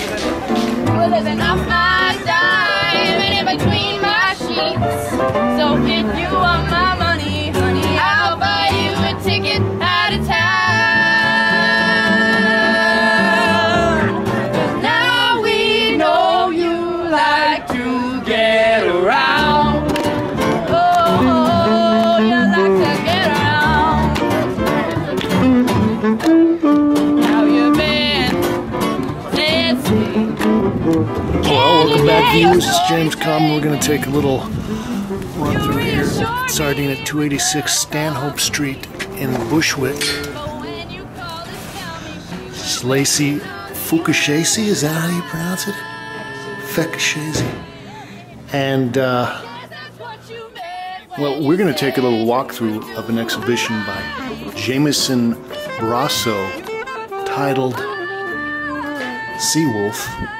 We're living off my dime and in between my sheets. Viewers, it's James Kalm. We're going to take a little run through here. Sardine at 286 Stanhope Street in Bushwick. It's Lacey Fukushese, is that how you pronounce it? Fekashese. And, uh, well, we're going to take a little walkthrough of an exhibition by Jamison Brosseau titled Seawolf.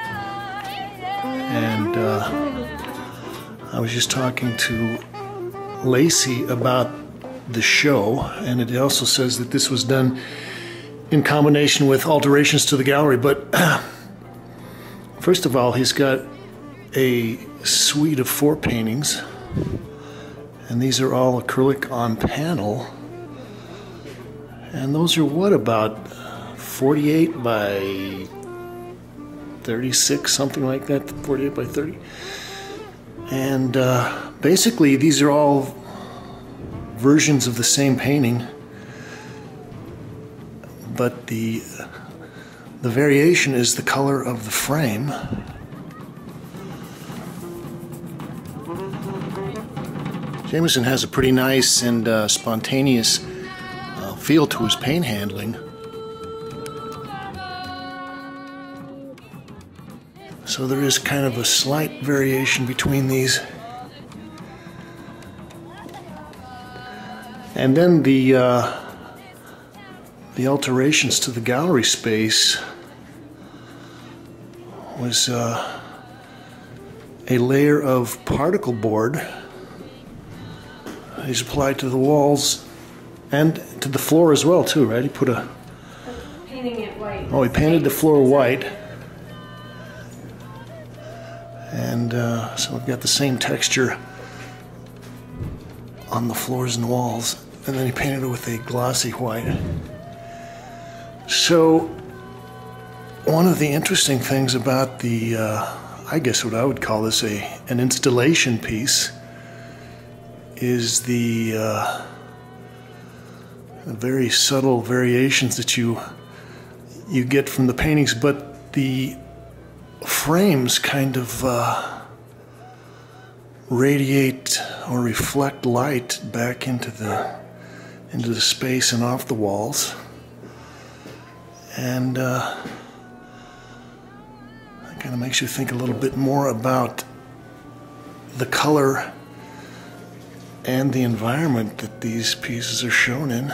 And uh, I was just talking to Lacey about the show, and it also says that this was done in combination with alterations to the gallery. But first of all, he's got a suite of four paintings, and these are all acrylic on panel. And those are what, about 48 by 36, something like that, 48 by 30. And uh, basically, these are all versions of the same painting, but the the variation is the color of the frame. Jamison has a pretty nice and uh, spontaneous uh, feel to his paint handling. So there is kind of a slight variation between these. And then the uh, the alterations to the gallery space was uh, a layer of particle board. He's applied to the walls and to the floor as well, too, right? He put a. Painting it white. Oh, he painted the floor white. And uh, so we've got the same texture on the floors and walls. And then he painted it with a glossy white. So, one of the interesting things about the, uh, I guess what I would call this a an installation piece, is the uh, very subtle variations that you you get from the paintings, but the frames kind of uh, radiate or reflect light back into the into the space and off the walls, and uh, it kind of makes you think a little bit more about the color and the environment that these pieces are shown in.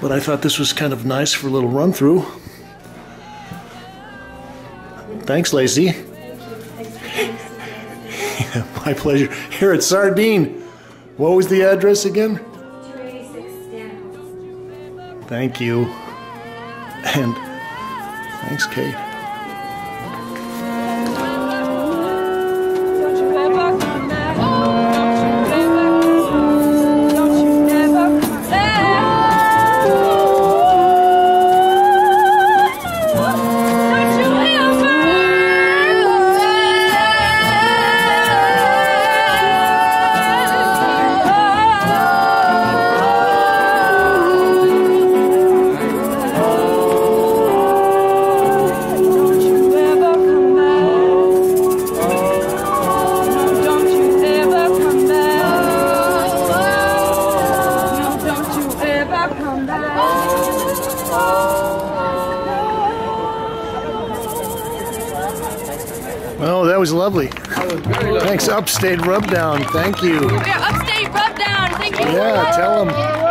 But I thought this was kind of nice for a little run through. Thanks, Lacey. my pleasure. Here at Sardine. What was the address again? 286 Stanhope. Thank you. And thanks, Kate. Oh, that was lovely. That was lovely. Thanks, Upstate Rubdown. Thank you. Yeah, Upstate Rubdown. Thank you. Yeah, tell them.